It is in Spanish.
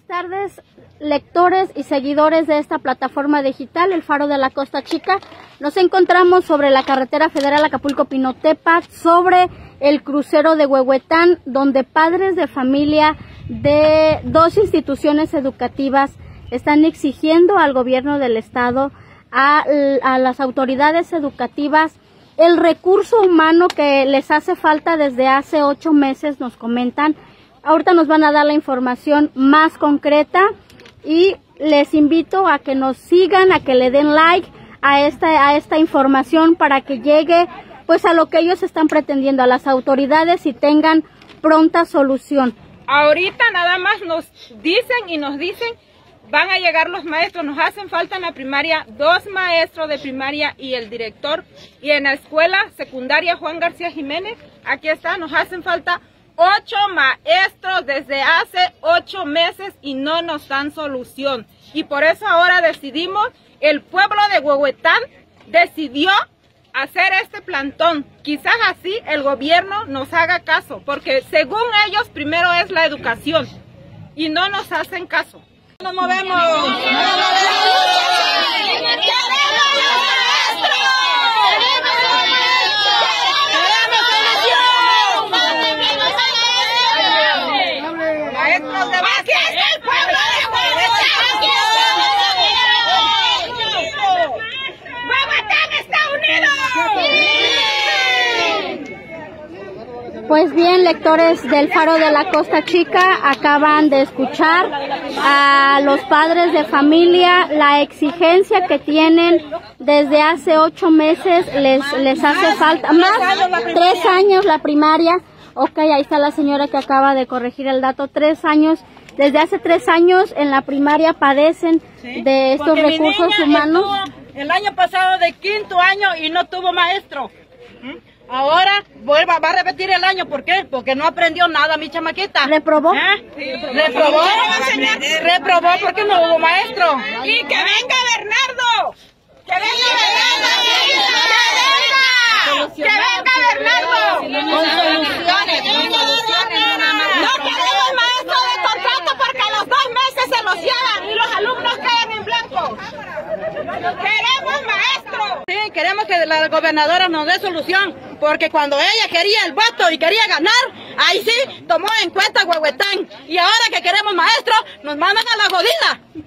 tardes, lectores y seguidores de esta plataforma digital, El Faro de la Costa Chica. Nos encontramos sobre la carretera federal Acapulco-Pinotepa, sobre el crucero de Huehuetán, donde padres de familia de dos instituciones educativas están exigiendo al gobierno del estado, a, a las autoridades educativas, el recurso humano que les hace falta desde hace ocho meses, nos comentan. Ahorita nos van a dar la información más concreta y les invito a que nos sigan, a que le den like a esta, a esta información para que llegue pues a lo que ellos están pretendiendo, a las autoridades y tengan pronta solución. Ahorita nada más nos dicen y nos dicen van a llegar los maestros, nos hacen falta en la primaria dos maestros de primaria y el director, y en la escuela secundaria Juan García Jiménez, aquí está, nos hacen falta ocho maestros desde hace ocho meses y no nos dan solución. Y por eso ahora decidimos, el pueblo de Huehuetán decidió hacer este plantón. Quizás así el gobierno nos haga caso, porque según ellos primero es la educación y no nos hacen caso. Nos movemos. Maestros de base. el pueblo de Huehuetán está unido. Pues bien, lectores del Faro de la Costa Chica, acaban de escuchar a los padres de familia la exigencia que tienen desde hace ocho meses, les, les hace falta más, tres años la primaria. Ok, ahí está la señora que acaba de corregir el dato, tres años. Desde hace tres años en la primaria padecen de estos recursos humanos. El año pasado de quinto año y no tuvo maestro. Ahora vuelva, va a repetir el año, ¿por qué? Porque no aprendió nada mi chamaquita. ¿Reprobó? ¿Eh? ¿Reprobó? Reprobó porque no hubo maestro. ¡Y que venga Bernardo! ¡Que venga Bernardo! ¡Que venga Bernardo! Con soluciones, con soluciones No queremos maestro de contrato porque a los dos meses se los llevan y los alumnos quedan en blanco. ¡Queremos maestro! Sí, queremos que la gobernadora nos dé solución, porque cuando ella quería el voto y quería ganar, ahí sí tomó en cuenta Huehuetán. Y ahora que queremos maestro, nos mandan a la godina.